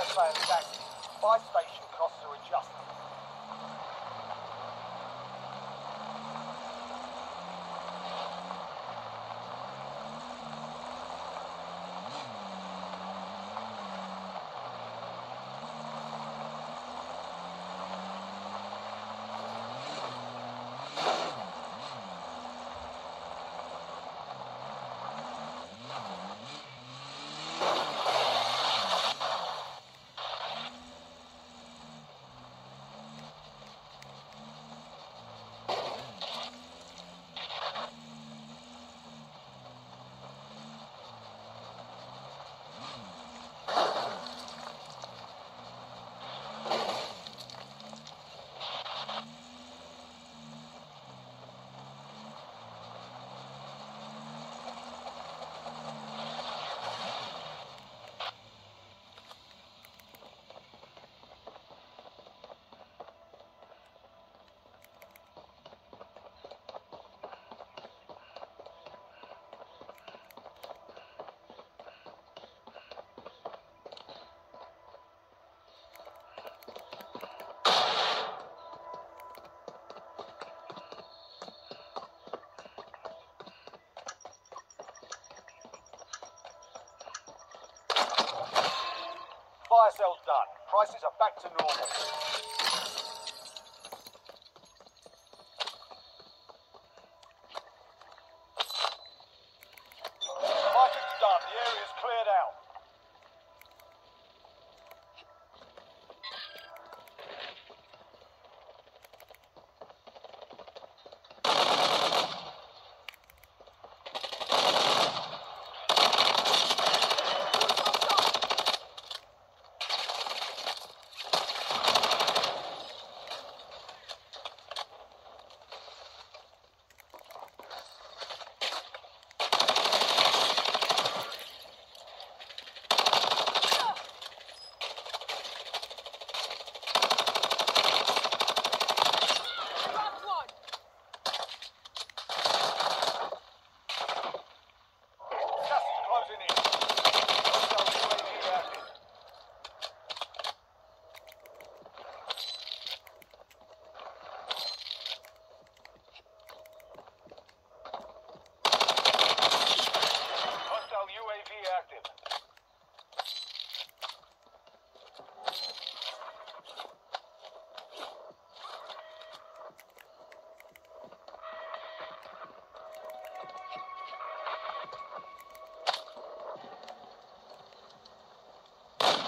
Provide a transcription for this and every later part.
Fire sales active. Buy station Done. Prices are back to normal.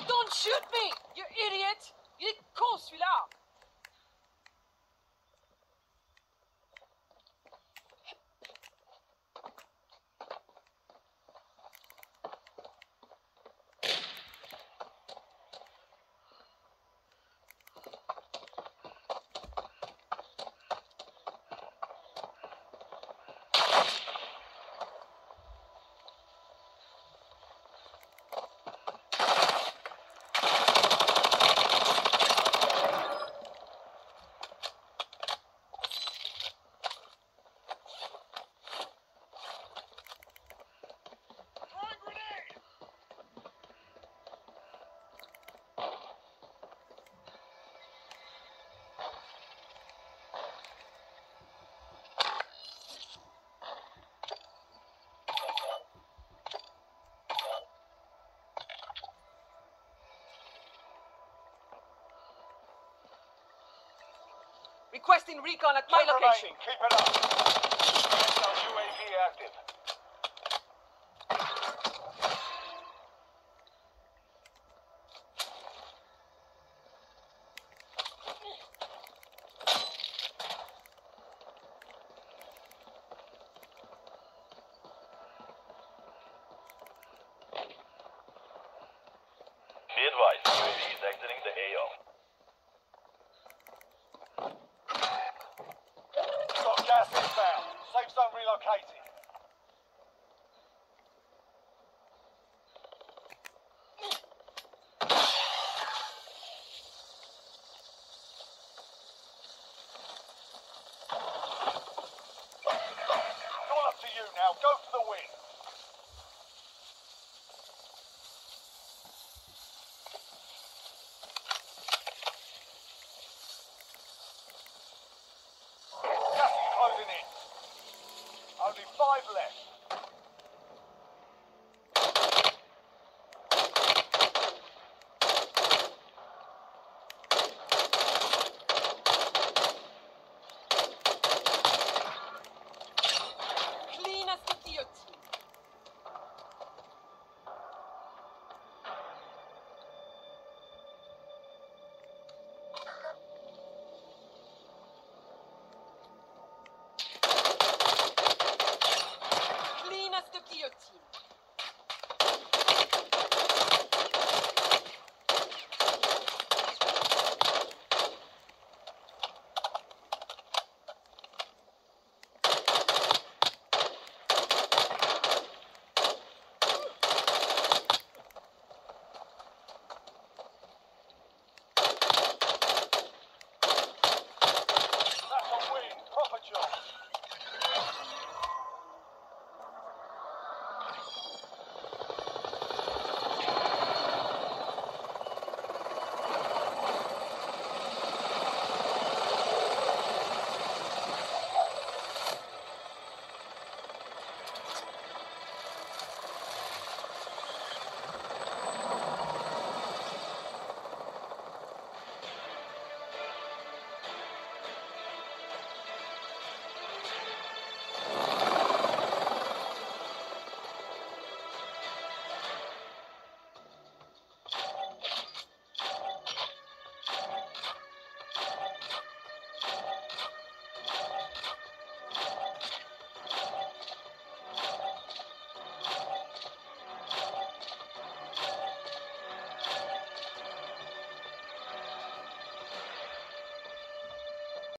Don't shoot me, you idiot! Il est con celui-là! Requesting recon at my location. Keep it up. UAV active. Zone Gas